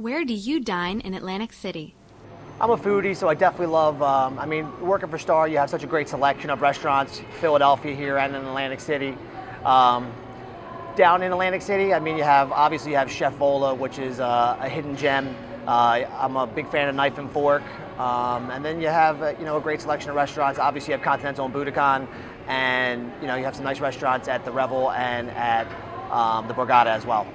Where do you dine in Atlantic City? I'm a foodie, so I definitely love. Um, I mean, working for Starr, you have such a great selection of restaurants, Philadelphia here and in Atlantic City. Um, down in Atlantic City, I mean, you have obviously you have Chef Vola, which is uh, a hidden gem. Uh, I'm a big fan of Knife and Fork, um, and then you have uh, you know a great selection of restaurants. Obviously, you have Continental and Buddakan, and you know you have some nice restaurants at the Revel and at um, the Borgata as well.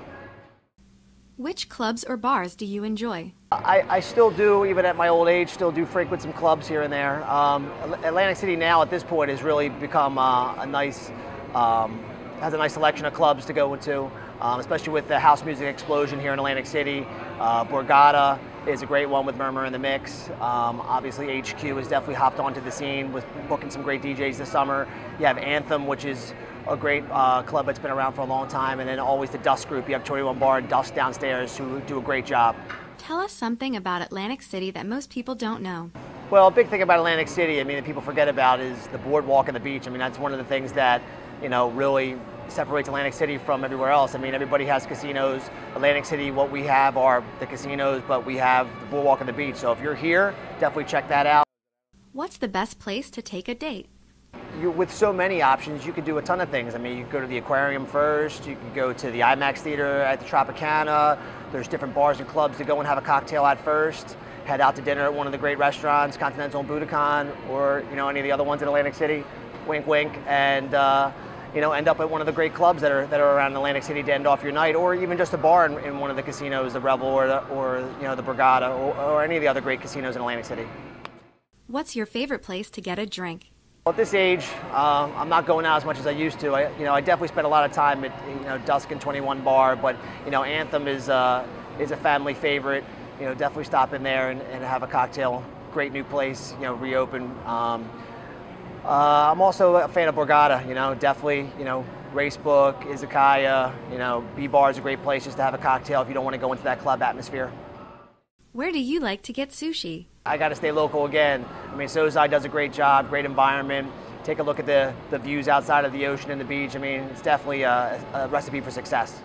Which clubs or bars do you enjoy? I, I, still do, even at my old age, still do frequent some clubs here and there. Um, Atlantic City now at this point has really become uh, a nice, um, has a nice selection of clubs to go into, um, especially with the house music explosion here in Atlantic City. Uh, Borgata is a great one with Murmur in the mix. Um, obviously HQ has definitely hopped onto the scene with booking some great DJs this summer. You have Anthem, which is a great uh, club that's been around for a long time, and then always the Dusk Group. You have 21 Bar and Dusk downstairs who do a great job. Tell us something about Atlantic City that most people don't know. Well, a big thing about Atlantic City, I mean, that people forget about is the boardwalk and the beach. I mean, that's one of the things that, you know, really separates Atlantic City from everywhere else. I mean, everybody has casinos. Atlantic City, what we have are the casinos, but we have the boardwalk and the beach. So if you're here, definitely check that out. What's the best place to take a date? You, with so many options, you could do a ton of things. I mean, you could go to the aquarium first, you could go to the IMAX theater at the Tropicana. There's different bars and clubs to go and have a cocktail at first. Head out to dinner at one of the great restaurants, Continental and Buddakan, or you know any of the other ones in Atlantic City. Wink, wink, and uh, you know end up at one of the great clubs that are that are around Atlantic City to end off your night, or even just a bar in, in one of the casinos, the Revel or the, or you know the Borgata, or, or any of the other great casinos in Atlantic City. What's your favorite place to get a drink? At this age, uh, I'm not going out as much as I used to. I, you know, I definitely spend a lot of time at you know Dusk and 21 Bar, but you know Anthem is uh, is a family favorite. You know, definitely stop in there and, and have a cocktail. Great new place, you know, reopened. Um, uh, I'm also a fan of Borgata. You know, definitely, you know, Racebook, Izakaya. You know, B Bar is a great place just to have a cocktail if you don't want to go into that club atmosphere. Where do you like to get sushi? I got to stay local again. I mean, Sozai does a great job, great environment. Take a look at the, the views outside of the ocean and the beach. I mean, it's definitely a, a recipe for success.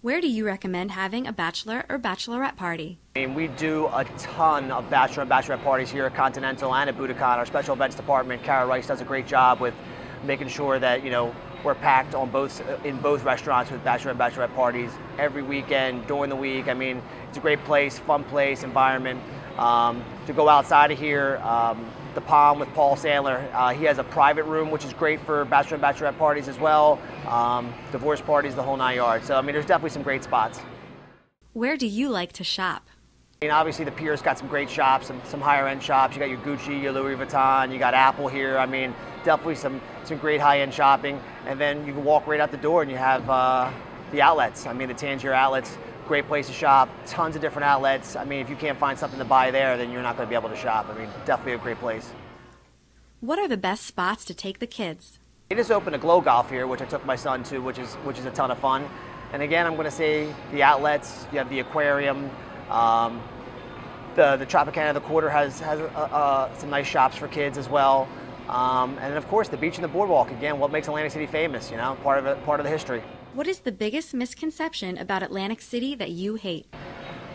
Where do you recommend having a bachelor or bachelorette party? I mean, we do a ton of bachelor and bachelorette parties here at Continental and at Buddakan. Our special events department, Kara Rice, does a great job with making sure that, you know, we're packed on both in both restaurants with bachelor and bachelorette parties every weekend during the week. I mean, it's a great place, fun place, environment. Um, to go outside of here, um, the Palm with Paul Sandler. Uh, he has a private room, which is great for bachelor and bachelorette parties as well. Um, divorce parties, the whole nine yards. So I mean, there's definitely some great spots. Where do you like to shop? I mean, obviously the Pier's got some great shops, some, some higher end shops. You got your Gucci, your Louis Vuitton, you got Apple here. I mean, definitely some, some great high end shopping. And then you can walk right out the door and you have uh, the outlets. I mean, the Tanger outlets, great place to shop, tons of different outlets. I mean, if you can't find something to buy there, then you're not going to be able to shop. I mean, definitely a great place. What are the best spots to take the kids? They just opened a glow golf here, which I took my son to, which is which is a ton of fun. And again, I'm going to say the outlets. You have the aquarium. Um, the the Tropicana the Quarter has has uh, uh, some nice shops for kids as well. Um, and of course, the beach and the boardwalk. Again, what makes Atlantic City famous? You know, part of it, part of the history. What is the biggest misconception about Atlantic City that you hate?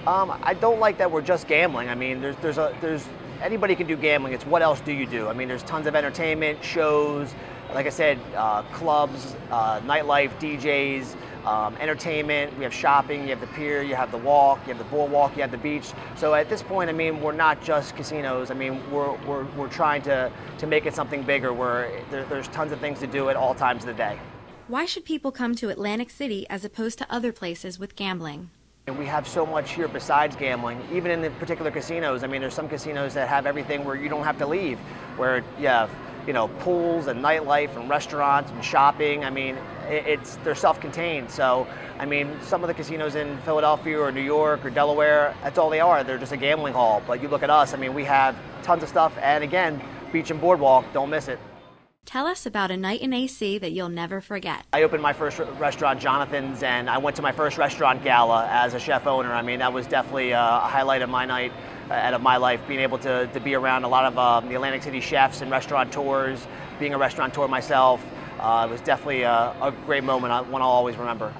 Um, I don't like that we're just gambling. I mean, there's there's a there's anybody can do gambling. It's what else do you do? I mean, there's tons of entertainment, shows, like I said, uh, clubs, uh, nightlife, DJs, um, entertainment. We have shopping. You have the pier. You have the walk. You have the boardwalk. You have the beach. So at this point, I mean, we're not just casinos. I mean, we're we're, we're trying to to make it something bigger. Where there, there's tons of things to do at all times of the day. Why should people come to Atlantic City as opposed to other places with gambling? And we have so much here besides gambling, even in the particular casinos. I mean, there's some casinos that have everything where you don't have to leave, where you have, you know, pools and nightlife and restaurants and shopping. I mean, it's they're self-contained. So, I mean, some of the casinos in Philadelphia or New York or Delaware, that's all they are. They're just a gambling hall. But you look at us, I mean, we have tons of stuff. And again, beach and boardwalk, don't miss it. Tell us about a night in AC that you'll never forget. I opened my first restaurant, Jonathan's, and I went to my first restaurant gala as a chef owner. I mean, that was definitely uh, a highlight of my night uh, of my life, being able to, to be around a lot of um, the Atlantic City chefs and restaurateurs, being a restaurateur myself. Uh, it was definitely a, a great moment, one I'll always remember.